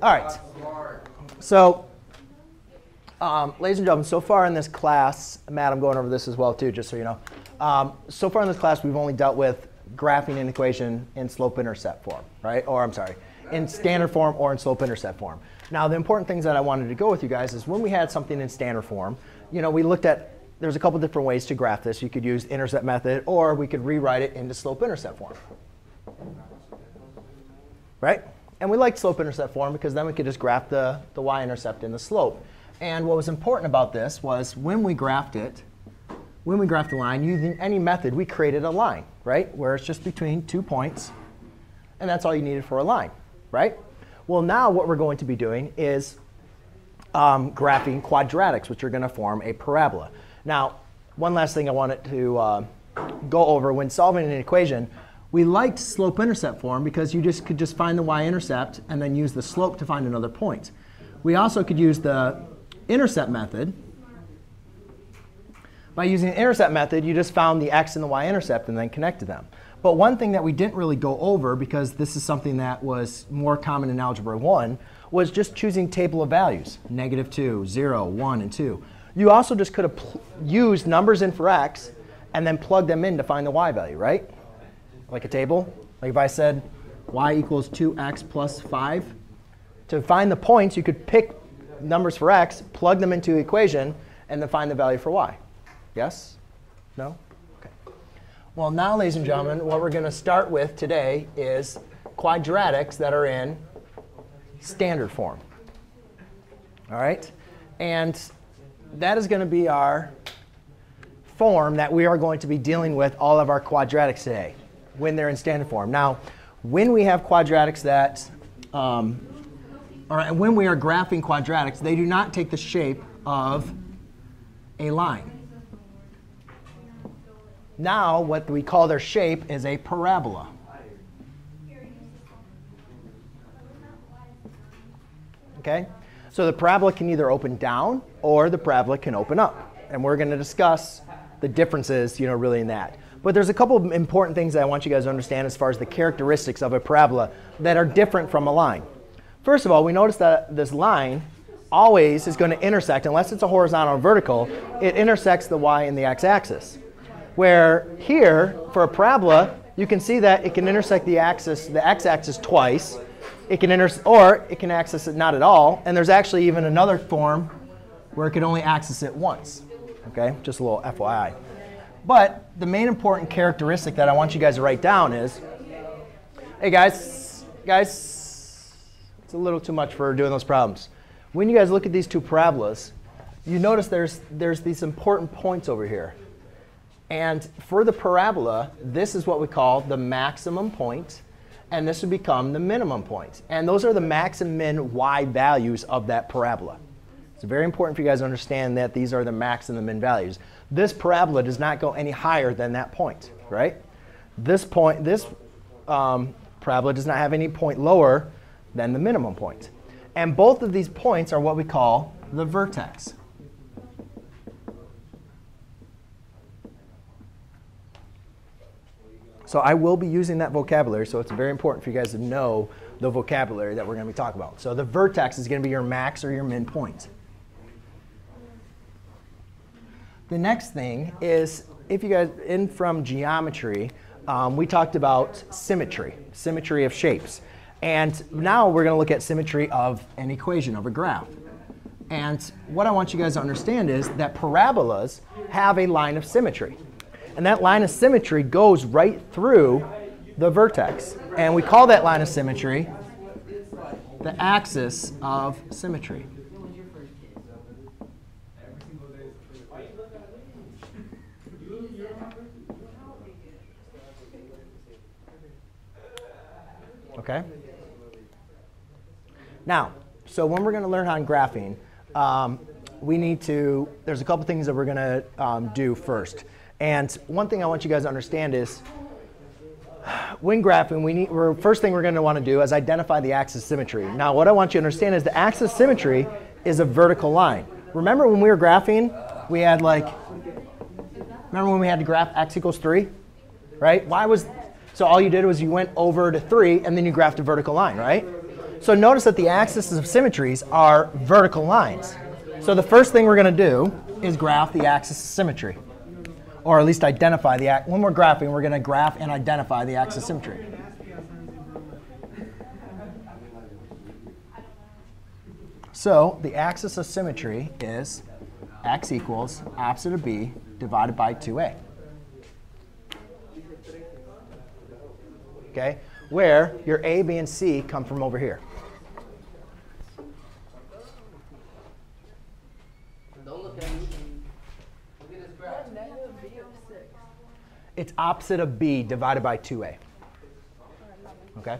All right. So, um, ladies and gentlemen, so far in this class, Matt, I'm going over this as well too, just so you know. Um, so far in this class, we've only dealt with graphing an equation in slope-intercept form, right? Or I'm sorry, in standard form or in slope-intercept form. Now, the important things that I wanted to go with you guys is when we had something in standard form, you know, we looked at there's a couple different ways to graph this. You could use intercept method, or we could rewrite it into slope-intercept form. Right? And we liked slope-intercept form because then we could just graph the, the y-intercept and the slope. And what was important about this was when we graphed it, when we graphed the line, using any method, we created a line, right? Where it's just between two points. And that's all you needed for a line, right? Well, now what we're going to be doing is um, graphing quadratics, which are going to form a parabola. Now, one last thing I wanted to uh, go over when solving an equation, we liked slope-intercept form because you just could just find the y-intercept and then use the slope to find another point. We also could use the intercept method. By using the intercept method, you just found the x and the y-intercept and then connected them. But one thing that we didn't really go over, because this is something that was more common in Algebra 1, was just choosing table of values, negative 2, 0, 1, and 2. You also just could have used numbers in for x and then plug them in to find the y value, right? Like a table. Like if I said y equals 2x plus 5, to find the points, you could pick numbers for x, plug them into the equation, and then find the value for y. Yes? No? Okay. Well, now, ladies and gentlemen, what we're going to start with today is quadratics that are in standard form. All right? And that is going to be our form that we are going to be dealing with all of our quadratics today when they're in standard form. Now, when we have quadratics that, um, or when we are graphing quadratics, they do not take the shape of a line. Now, what we call their shape is a parabola. Okay? So the parabola can either open down or the parabola can open up. And we're going to discuss the differences, you know, really in that. But there's a couple of important things that I want you guys to understand as far as the characteristics of a parabola that are different from a line. First of all, we notice that this line always is going to intersect, unless it's a horizontal or vertical, it intersects the y and the x-axis. Where here, for a parabola, you can see that it can intersect the axis, the x-axis twice, it can inter or it can access it not at all. And there's actually even another form where it can only access it once. Okay, just a little FYI. But the main important characteristic that I want you guys to write down is, hey guys, guys, it's a little too much for doing those problems. When you guys look at these two parabolas, you notice there's, there's these important points over here. And for the parabola, this is what we call the maximum point and this would become the minimum point. And those are the max and min y values of that parabola. It's very important for you guys to understand that these are the max and the min values. This parabola does not go any higher than that point, right? This point, this um, parabola does not have any point lower than the minimum point. And both of these points are what we call the vertex. So I will be using that vocabulary, so it's very important for you guys to know the vocabulary that we're going to be talking about. So the vertex is going to be your max or your min point. The next thing is, if you guys, in from geometry, um, we talked about symmetry, symmetry of shapes. And now we're going to look at symmetry of an equation, of a graph. And what I want you guys to understand is that parabolas have a line of symmetry. And that line of symmetry goes right through the vertex. And we call that line of symmetry the axis of symmetry. Okay? Now, so when we're going to learn on graphing, um, we need to, there's a couple things that we're going to um, do first. And one thing I want you guys to understand is when graphing, we need, we're, first thing we're going to want to do is identify the axis symmetry. Now, what I want you to understand is the axis symmetry is a vertical line. Remember when we were graphing, we had like, remember when we had to graph x equals 3? Right? Why was, so all you did was you went over to 3 and then you graphed a vertical line, right? So notice that the axes of symmetries are vertical lines. So the first thing we're going to do is graph the axis of symmetry. Or at least identify the, axis. when we're graphing, we're going to graph and identify the axis of symmetry. So the axis of symmetry is x equals opposite of b divided by 2a. Okay? Where your a, b, and c come from over here. It's opposite of b divided by 2a. Okay?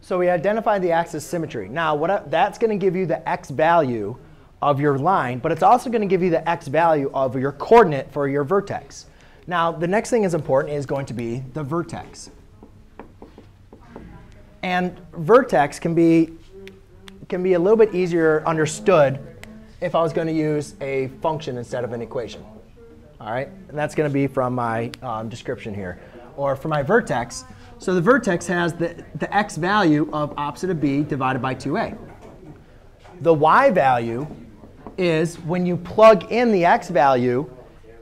So we identified the axis symmetry. Now, what I, that's going to give you the x value of your line, but it's also going to give you the x value of your coordinate for your vertex. Now, the next thing is important is going to be the vertex. And vertex can be, can be a little bit easier understood if I was going to use a function instead of an equation. All right? And that's going to be from my um, description here. Or for my vertex, so the vertex has the, the x value of opposite of b divided by 2a. The y value is when you plug in the x value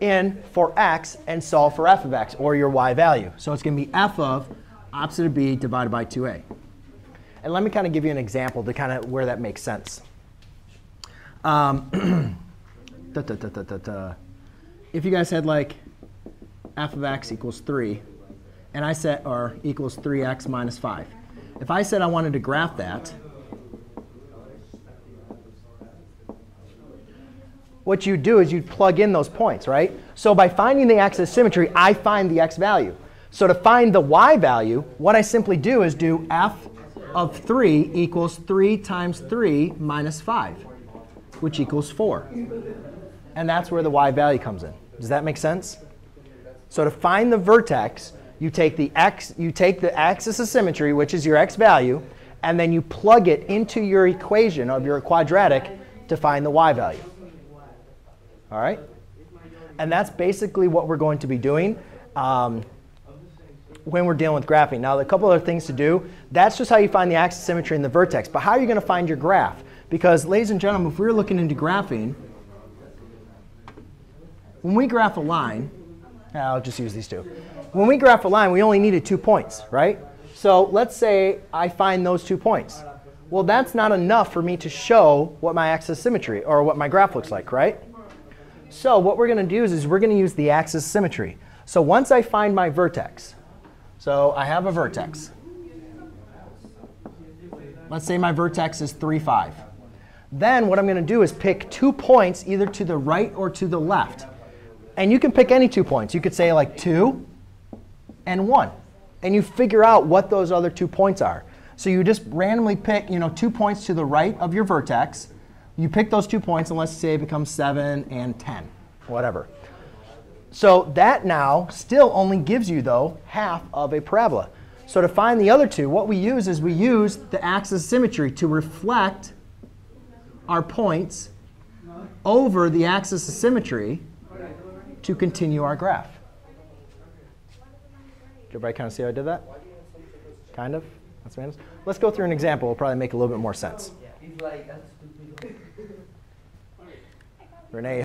in for x and solve for f of x, or your y value. So it's going to be f of opposite of b divided by 2a. And let me kind of give you an example to kind of where that makes sense. Um, da, da, da, if you guys had like f of x equals 3, and I set, or equals 3x minus 5. If I said I wanted to graph that, what you'd do is you'd plug in those points, right? So by finding the axis of symmetry, I find the x value. So to find the y value, what I simply do is do f of 3 equals 3 times 3 minus 5, which equals 4. And that's where the y value comes in. Does that make sense? So to find the vertex, you take the x, you take the axis of symmetry, which is your x value, and then you plug it into your equation of your quadratic to find the y value. All right? And that's basically what we're going to be doing um, when we're dealing with graphing. Now, a couple other things to do. That's just how you find the axis symmetry in the vertex. But how are you going to find your graph? Because, ladies and gentlemen, if we are looking into graphing, when we graph a line, I'll just use these two when we graph a line, we only needed two points, right? So let's say I find those two points. Well, that's not enough for me to show what my axis symmetry or what my graph looks like, right? So what we're going to do is, is we're going to use the axis symmetry. So once I find my vertex, so I have a vertex. Let's say my vertex is 3, 5. Then what I'm going to do is pick two points either to the right or to the left. And you can pick any two points. You could say like 2 and 1. And you figure out what those other two points are. So you just randomly pick you know, two points to the right of your vertex. You pick those two points, and let's say it becomes 7 and 10, whatever. So that now still only gives you, though, half of a parabola. So to find the other two, what we use is we use the axis of symmetry to reflect our points over the axis of symmetry to continue our graph. Did Everybody kind of see how I did that? Kind of? That's what Let's go through an example. It'll probably make a little bit more sense. Renee